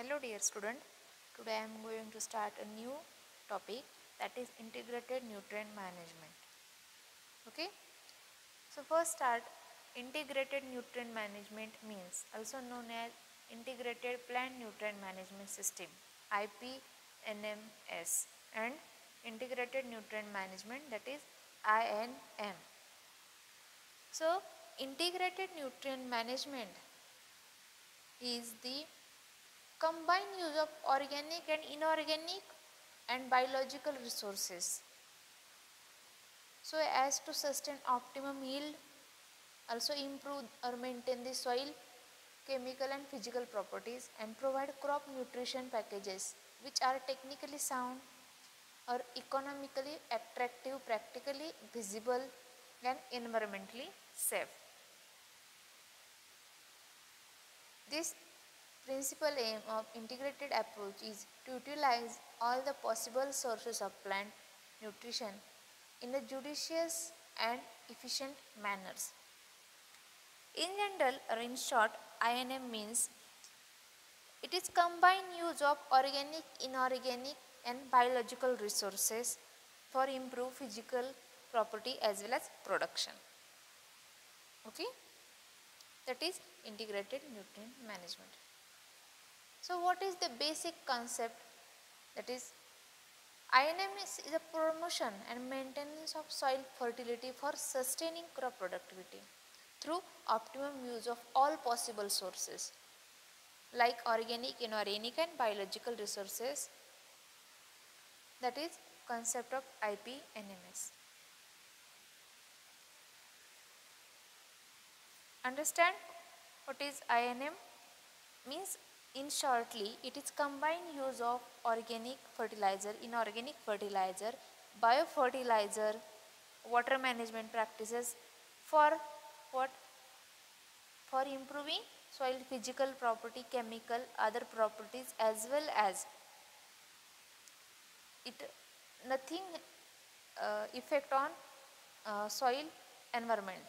Hello dear student, today I am going to start a new topic that is integrated nutrient management. Okay. So first start integrated nutrient management means also known as integrated plant nutrient management system IPNMS and integrated nutrient management that is INM. So integrated nutrient management is the combined use of organic and inorganic and biological resources. So as to sustain optimum yield also improve or maintain the soil chemical and physical properties and provide crop nutrition packages which are technically sound or economically attractive practically visible and environmentally safe. This principal aim of integrated approach is to utilize all the possible sources of plant nutrition in a judicious and efficient manners. In general or in short, INM means it is combined use of organic, inorganic and biological resources for improved physical property as well as production. Okay? That is integrated nutrient management. So, what is the basic concept that is INM is, is a promotion and maintenance of soil fertility for sustaining crop productivity through optimum use of all possible sources like organic, inorganic and biological resources that is concept of IPNMS. Understand what is INM? Means in shortly, it is combined use of organic fertilizer, inorganic fertilizer, biofertilizer, water management practices for what? For improving soil physical property, chemical, other properties as well as it nothing uh, effect on uh, soil environment.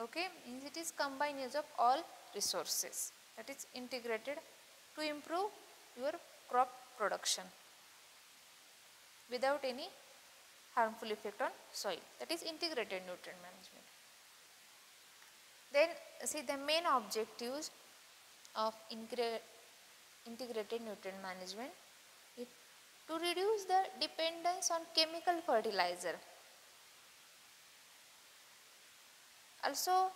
Okay, it is combined use of all resources that is integrated to improve your crop production without any harmful effect on soil that is integrated nutrient management. Then see the main objectives of integrated nutrient management is to reduce the dependence on chemical fertilizer. Also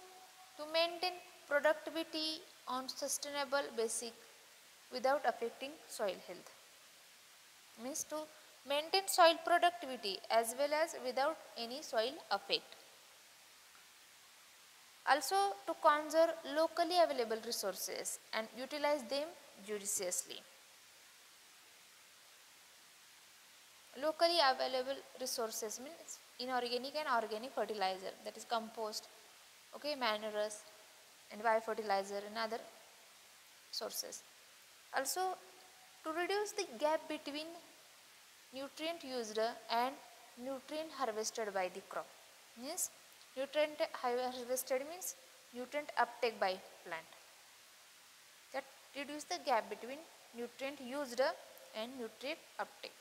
to maintain productivity on sustainable basic without affecting soil health. Means to maintain soil productivity as well as without any soil effect. Also to conserve locally available resources and utilize them judiciously. Locally available resources means inorganic and organic fertilizer that is compost, okay, manures, and biofertilizer and other sources. Also to reduce the gap between nutrient used and nutrient harvested by the crop means nutrient harvested means nutrient uptake by plant that reduce the gap between nutrient used and nutrient uptake.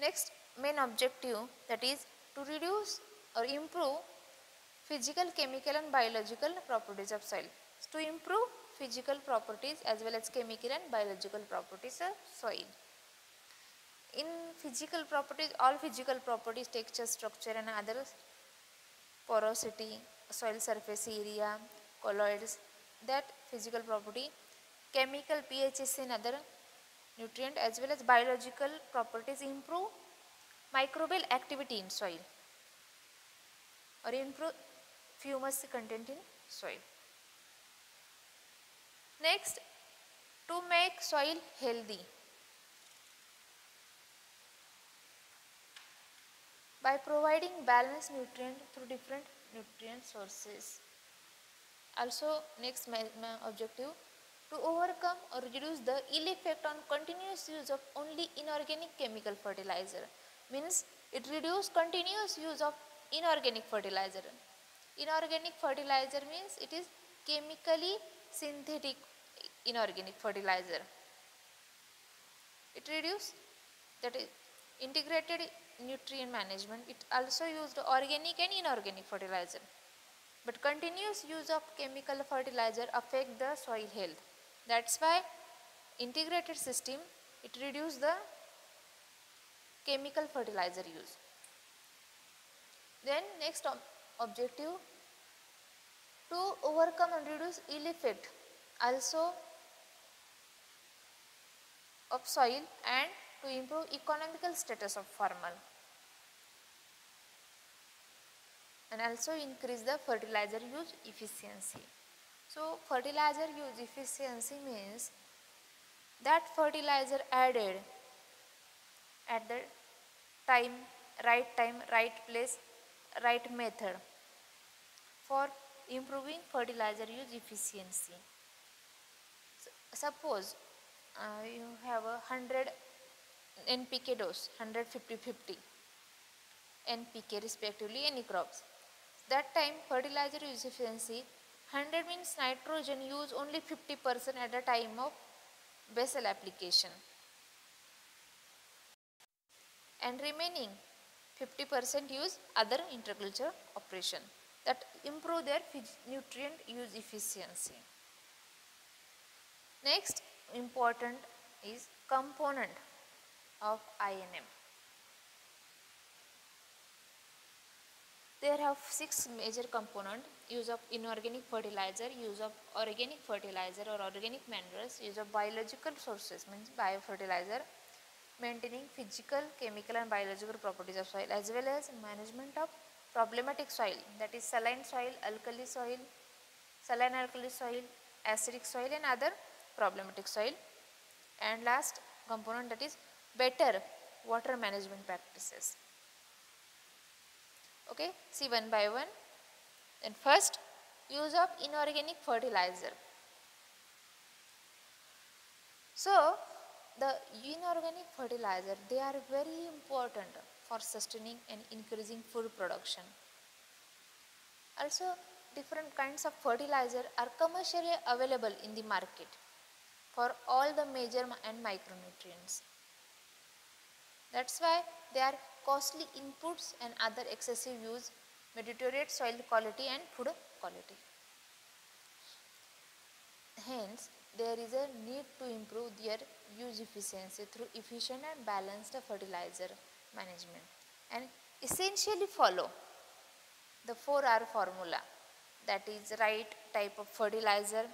Next main objective that is to reduce or improve physical, chemical and biological properties of soil. To improve physical properties as well as chemical and biological properties of soil. In physical properties, all physical properties, texture, structure and other porosity, soil surface area, colloids, that physical property, chemical pHs and other nutrient as well as biological properties improve microbial activity in soil or improve humus content in soil. Next, to make soil healthy. By providing balanced nutrient through different nutrient sources. Also, next objective to overcome or reduce the ill effect on continuous use of only inorganic chemical fertilizer means it reduce continuous use of inorganic fertilizer Inorganic fertilizer means it is chemically synthetic inorganic fertilizer. It reduces that is integrated nutrient management. It also used organic and inorganic fertilizer. But continuous use of chemical fertilizer affect the soil health. That's why integrated system it reduce the chemical fertilizer use. Then next objective to overcome and reduce ill effect also of soil and to improve economical status of farmer and also increase the fertilizer use efficiency. So fertilizer use efficiency means that fertilizer added at the time, right time, right place, right method for improving fertilizer use efficiency. So, suppose uh, you have a 100 NPK dose, 150-50 NPK respectively any crops. That time fertilizer use efficiency 100 means nitrogen use only 50% at the time of basal application and remaining 50% use other interculture operation improve their nutrient use efficiency. Next important is component of INM. There have six major component use of inorganic fertilizer, use of organic fertilizer or organic minerals, use of biological sources means biofertilizer, maintaining physical, chemical and biological properties of soil as well as management of problematic soil that is saline soil, alkali soil, saline alkali soil, acidic soil and other problematic soil and last component that is better water management practices. Okay, see one by one. Then first use of inorganic fertilizer. So the inorganic fertilizer they are very important for sustaining and increasing food production. Also different kinds of fertilizer are commercially available in the market for all the major and micronutrients. That's why they are costly inputs and other excessive use may deteriorate soil quality and food quality. Hence, there is a need to improve their use efficiency through efficient and balanced fertilizer management. And essentially follow the 4R formula. That is right type of fertilizer,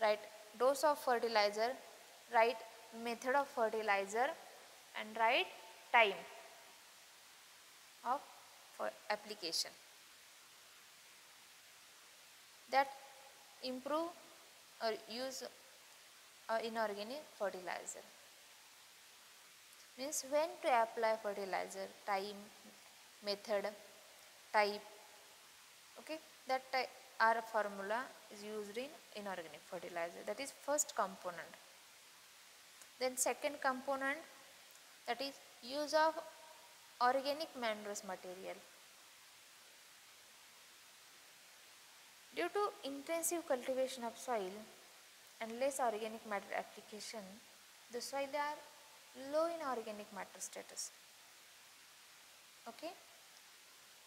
right dose of fertilizer, right method of fertilizer and right time of application. That improve or use uh, inorganic fertilizer. Means when to apply fertilizer, time, method, type, okay, that our formula is used in inorganic fertilizer that is first component. Then second component that is use of organic manures material. Due to intensive cultivation of soil, and less organic matter application, the soil are low in organic matter status. Okay.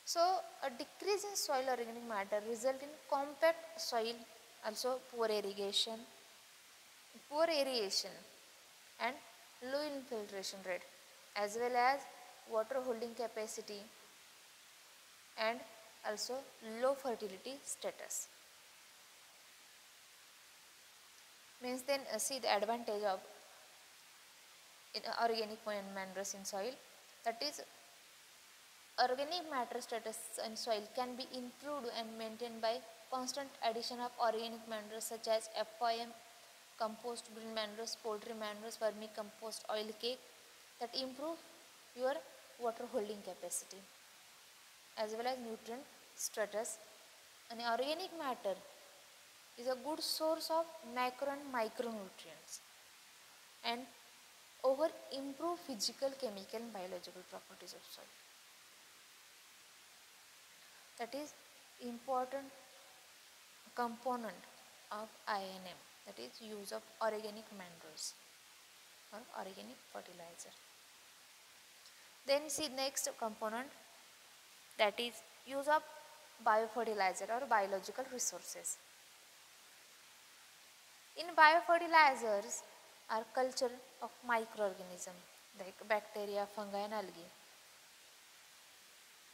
So, a decrease in soil organic matter result in compact soil, also poor irrigation, poor aeration and low infiltration rate as well as water holding capacity and also low fertility status. means then uh, see the advantage of organic matters in soil. That is organic matter status in soil can be improved and maintained by constant addition of organic matter such as FOM, compost, green manures, poultry manures, vermicompost, oil cake that improve your water holding capacity as well as nutrient status. And organic matter is a good source of macro and micronutrients. And over improve physical, chemical and biological properties of soil. That is important component of INM. that is use of organic manures or organic fertilizer. Then see next component that is use of biofertilizer or biological resources. In biofertilizers are culture of microorganisms like bacteria, fungi and algae.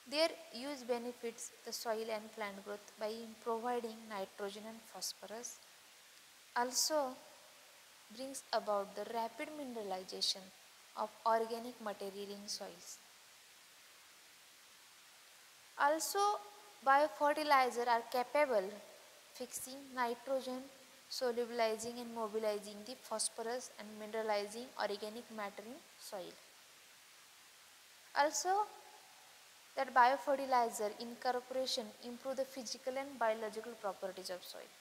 Their use benefits the soil and plant growth by providing nitrogen and phosphorus. Also brings about the rapid mineralization of organic material in soils. Also biofertilizer are capable fixing nitrogen, solubilizing and mobilizing the phosphorus and mineralizing organic matter in soil. Also that biofertilizer incorporation improve the physical and biological properties of soil.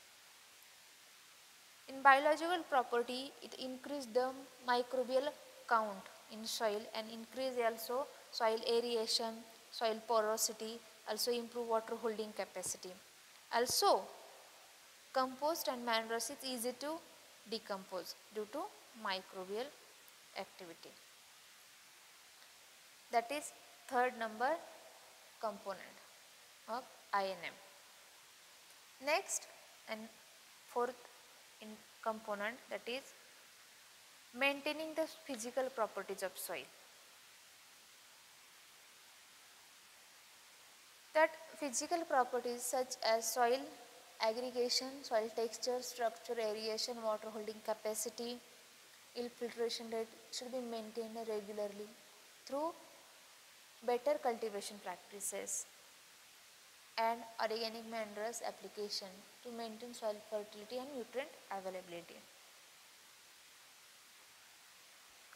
In biological property, it increase the microbial count in soil and increase also soil aeration, soil porosity, also improve water holding capacity. Also, compost and manures is easy to decompose due to microbial activity. That is third number component of INM. Next and fourth in component that is maintaining the physical properties of soil. That physical properties such as soil aggregation, soil texture, structure, aeration, water holding capacity, infiltration rate should be maintained regularly through better cultivation practices and organic manures application to maintain soil fertility and nutrient availability.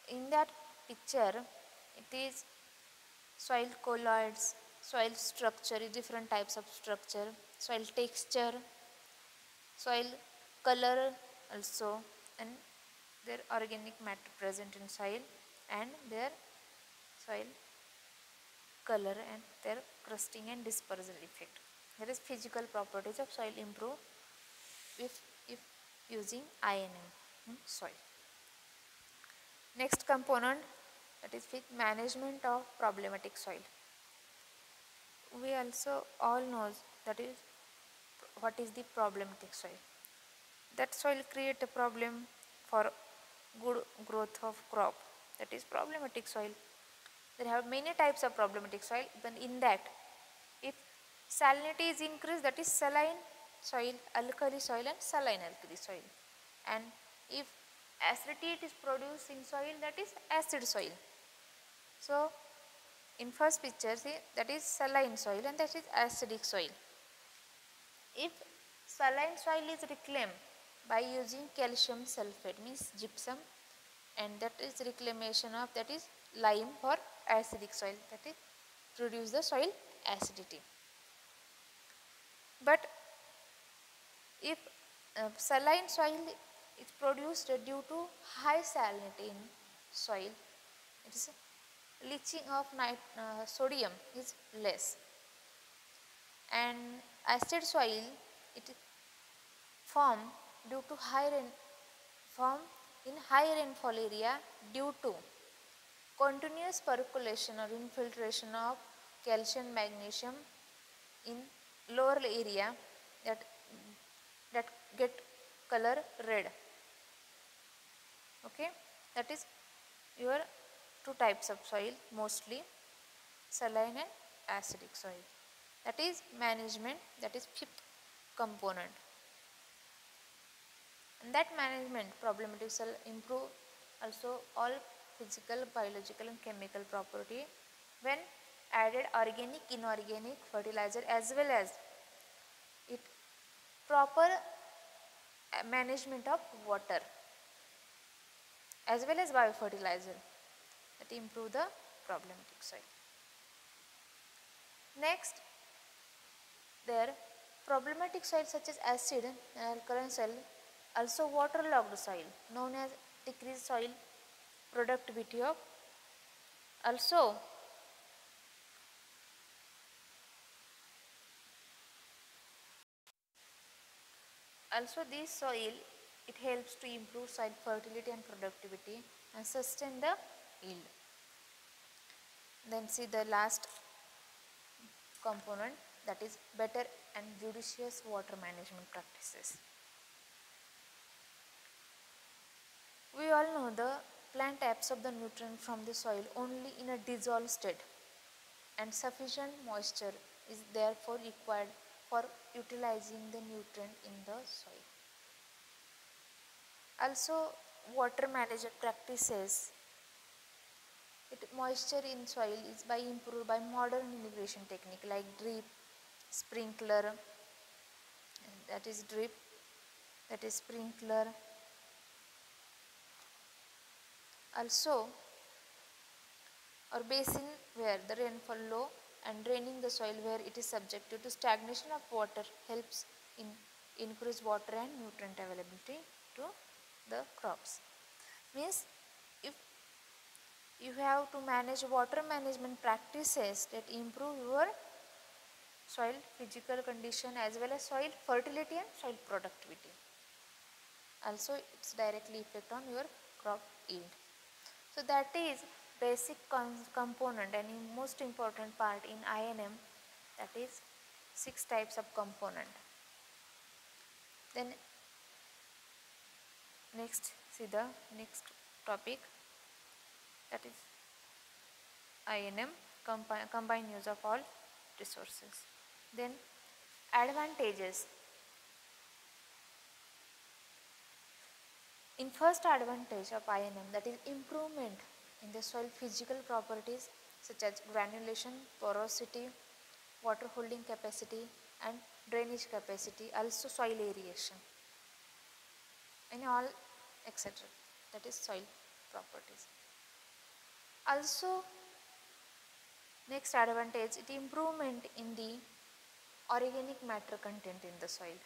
In that picture, it is soil colloids, soil structure, different types of structure, soil texture, soil color also and their organic matter present in soil and their soil color and their crusting and dispersal effect. That is physical properties of soil improve if, if using INM in hmm, soil. Next component that is with management of problematic soil. We also all knows that is what is the problematic soil. That soil create a problem for good growth of crop that is problematic soil there have many types of problematic soil but in that if salinity is increased that is saline soil, alkali soil and saline alkali soil and if acidity it is produced in soil that is acid soil. So in first picture see that is saline soil and that is acidic soil. If saline soil is reclaimed by using calcium sulfate means gypsum and that is reclamation of that is lime for acidic soil that is reduce the soil acidity. But if uh, saline soil is produced due to high salinity in soil, it is leaching of nit uh, sodium is less and acid soil it form due to high rain form in high rainfall area due to continuous percolation or infiltration of calcium magnesium in lower area that that get color red. Okay? That is your two types of soil mostly saline and acidic soil that is management that is fifth component and that management problematic soil improve also all physical, biological and chemical property when added organic, inorganic fertilizer as well as it proper management of water as well as biofertilizer that improve the problematic soil. Next, there problematic soil such as acid and alkaline soil also waterlogged soil known as decreased soil productivity of also also this soil it helps to improve soil fertility and productivity and sustain the yield. Then see the last component that is better and judicious water management practices. We all know the plant absorbs the nutrient from the soil only in a dissolved state and sufficient moisture is therefore required for utilizing the nutrient in the soil. Also water management practices it moisture in soil is by improved by modern irrigation technique like drip, sprinkler. That is drip. That is sprinkler. Also or basin where the rainfall low and draining the soil where it is subjected to stagnation of water helps in increase water and nutrient availability to the crops. Means if you have to manage water management practices that improve your soil physical condition as well as soil fertility and soil productivity. Also it's directly effect on your crop yield. So that is basic component and most important part in INM that is six types of component. Then next see the next topic that is INM combined use of all resources. Then advantages In first advantage of INM that is improvement in the soil physical properties such as granulation, porosity, water holding capacity and drainage capacity also soil aeration and all etc that is soil properties. Also next advantage it improvement in the organic matter content in the soil.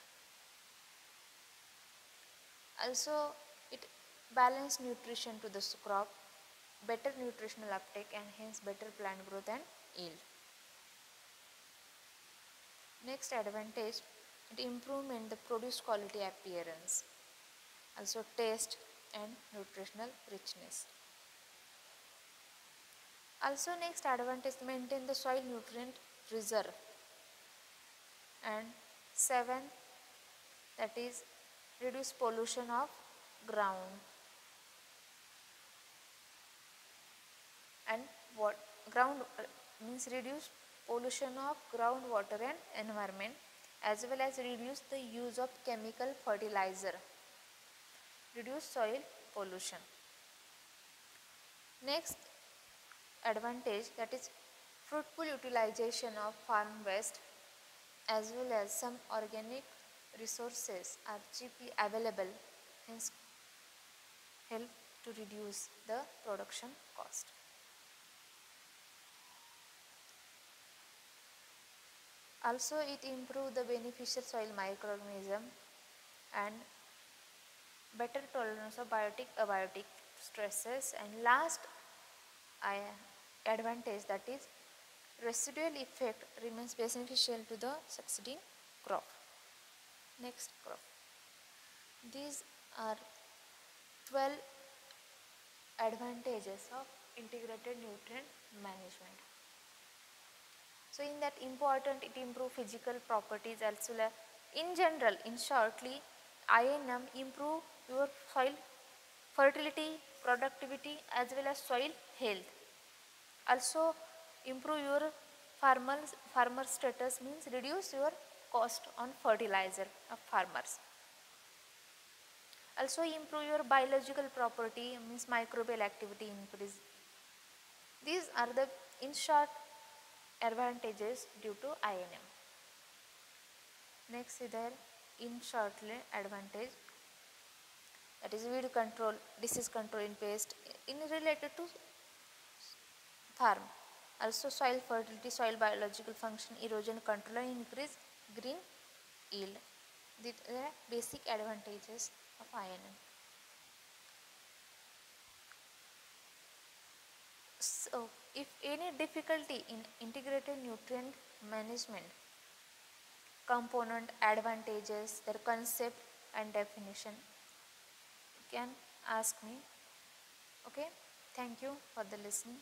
Also it balance nutrition to the crop, better nutritional uptake and hence better plant growth and yield. Next advantage, it improvement the produce quality appearance, also taste and nutritional richness. Also next advantage maintain the soil nutrient reserve and 7 that is reduce pollution of ground. And what ground uh, means reduce pollution of groundwater and environment as well as reduce the use of chemical fertilizer. Reduce soil pollution. Next advantage that is fruitful utilization of farm waste as well as some organic resources are cheaply available hence help to reduce the production cost. Also it improve the beneficial soil microorganism and better tolerance of biotic abiotic stresses and last advantage that is residual effect remains beneficial to the succeeding crop. Next crop. These are 12 advantages of integrated nutrient management. So in that important it improve physical properties also in general in shortly INM improve your soil fertility, productivity as well as soil health. Also improve your farmer, farmer status means reduce your cost on fertilizer of farmers also improve your biological property means microbial activity increase. These are the in short advantages due to INM. Next is there in shortly advantage that is weed control, disease control in pest in related to farm. Also soil fertility, soil biological function, erosion control and increase green yield. These are basic advantages of INM. So, if any difficulty in integrated nutrient management, component advantages, their concept and definition, you can ask me okay thank you for the listening